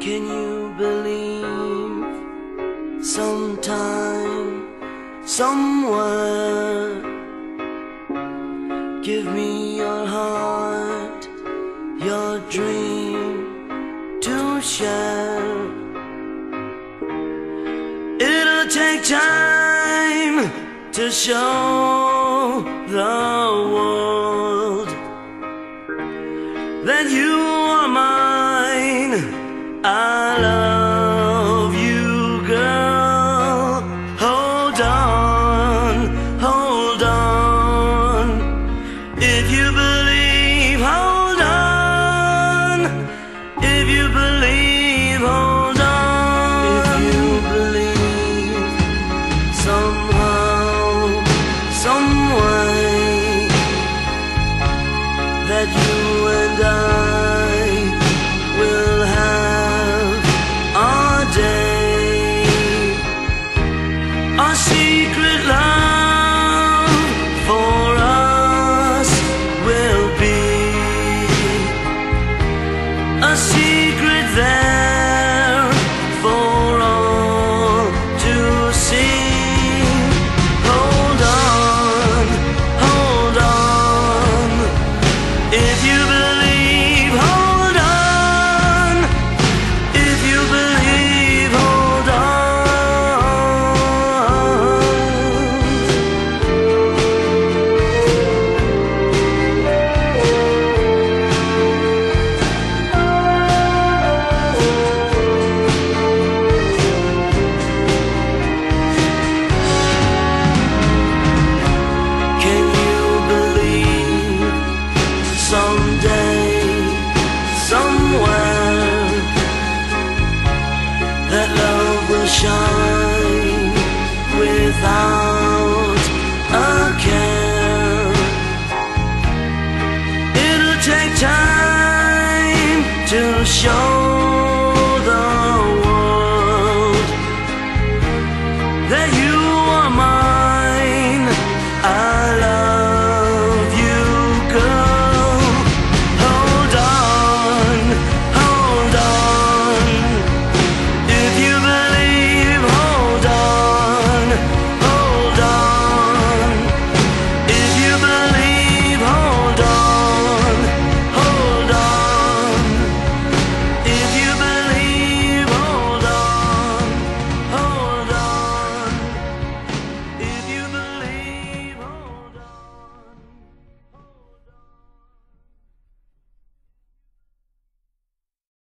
Can you believe sometime, somewhere? Give me your heart, your dream to share. It'll take time to show the world that you are mine. I love you, girl. Hold on, hold on. If you believe, hold on. If you believe, hold on. If you believe, somehow, some way, that you and I secret there show the world that you are mine.